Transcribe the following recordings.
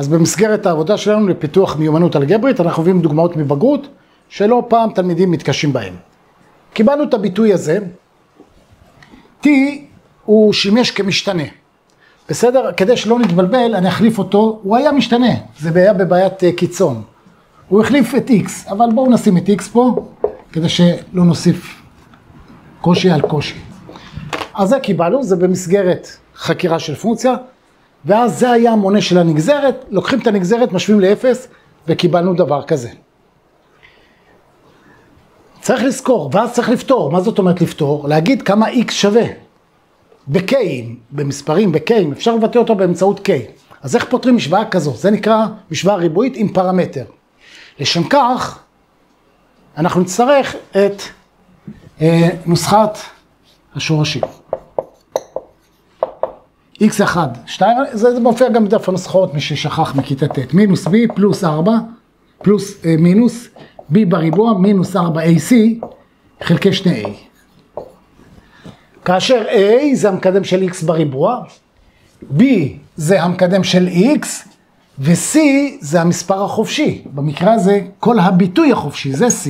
אז במסגרת העבודה שלנו לפיתוח מיומנות אלגברית, אנחנו מביאים דוגמאות מבגרות, שלא פעם תלמידים מתקשים בהם. קיבלנו את הביטוי הזה, T הוא שימש כמשתנה. בסדר? כדי שלא נתבלבל, אני אחליף אותו, הוא היה משתנה, זה היה בבעיית אה, קיצון. הוא החליף את X, אבל בואו נשים את X פה, כדי שלא נוסיף קושי על קושי. אז זה קיבלנו, זה במסגרת חקירה של פונקציה, ואז זה היה המונה של הנגזרת, לוקחים את הנגזרת, משווים לאפס, וקיבלנו דבר כזה. צריך לזכור, ואז צריך לפתור. מה זאת אומרת לפתור? להגיד כמה x שווה. ב-k, במספרים, ב-k, אפשר לבטא אותו באמצעות k. אז איך פותרים משוואה כזו? זה נקרא משוואה ריבועית עם פרמטר. לשם כך, אנחנו נצטרך את אה, נוסחת השורשים. X1, 2, זה, זה מופיע גם בדף הנוסחאות, מי ששכח מכיתה ט', מינוס b פלוס 4, פלוס אה, מינוס b בריבוע מינוס 4ac חלקי 2a. כאשר a זה המקדם של x בריבוע, b זה המקדם של x, ו-c זה המספר החופשי. במקרה הזה כל הביטוי החופשי, זה c.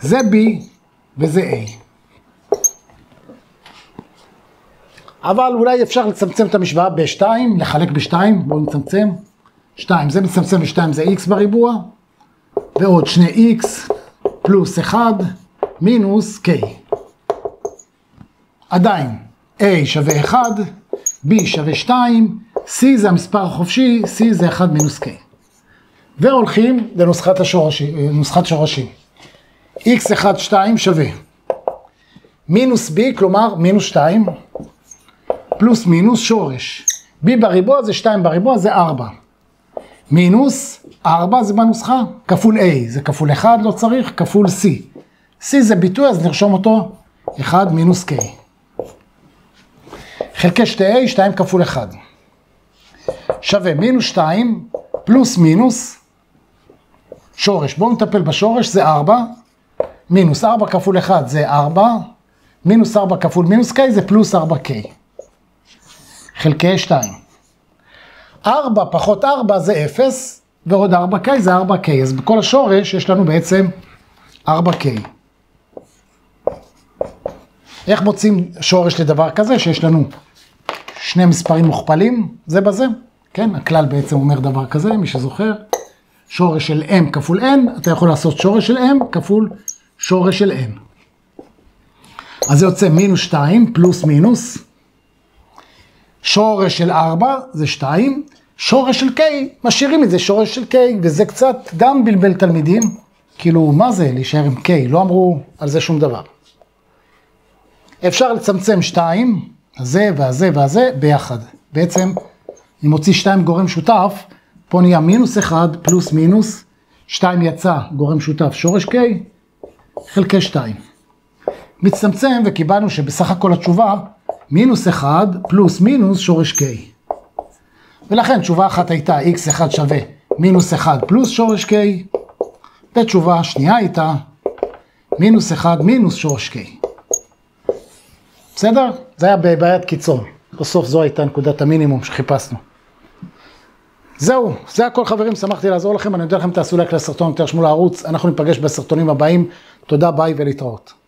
זה b וזה a. אבל אולי אפשר לצמצם את המשוואה ב-2, לחלק ב-2, בואו נצמצם. 2, זה מצמצם ב-2 זה x בריבוע, ועוד שני x פלוס 1 מינוס k. עדיין, a שווה 1, b שווה 2, c זה המספר החופשי, c זה 1 מינוס k. והולכים לנוסחת השורשים, שורשים. x1, 2 שווה מינוס b, כלומר מינוס 2, פלוס מינוס שורש. b בריבוע זה 2 בריבוע זה 4. מינוס 4 זה בנוסחה, כפול a זה כפול 1 לא צריך, כפול c. c זה ביטוי אז נרשום אותו 1 מינוס k. חלקי 2a, 2 כפול 1. שווה מינוס 2 פלוס מינוס שורש. בואו נטפל בשורש, זה 4. מינוס 4 כפול 1 זה 4. מינוס 4 כפול מינוס k זה פלוס 4k. חלקי 2. 4 פחות 4 זה 0, ועוד 4K זה 4K. אז בכל השורש יש לנו בעצם 4K. איך מוצאים שורש לדבר כזה, שיש לנו שני מספרים מוכפלים זה בזה? כן, הכלל בעצם אומר דבר כזה, מי שזוכר. שורש של m כפול n, אתה יכול לעשות שורש של m כפול שורש של n. אז זה יוצא מינוס 2 פלוס מינוס שורש של 4 זה 2, שורש של K, משאירים את זה שורש של K, וזה קצת גם בלבל תלמידים, כאילו, מה זה להישאר עם K? לא אמרו על זה שום דבר. אפשר לצמצם 2, הזה והזה והזה, ביחד. בעצם, אם מוציא 2 גורם שותף, פה נהיה מינוס 1 פלוס מינוס, 2 יצא גורם שותף שורש K, חלקי 2. מצטמצם וקיבלנו שבסך הכל התשובה מינוס 1 פלוס מינוס שורש k. ולכן תשובה אחת הייתה x1 שווה מינוס 1 פלוס שורש k, ותשובה שנייה הייתה מינוס 1 מינוס שורש k. בסדר? זה היה בבעיית קיצון. בסוף זו הייתה נקודת המינימום שחיפשנו. זהו, זה הכל חברים, שמחתי לעזור לכם, אני יודע לכם תעשו לייק לסרטון, תרשמו לערוץ, אנחנו ניפגש בסרטונים הבאים, תודה, ביי ולהתראות.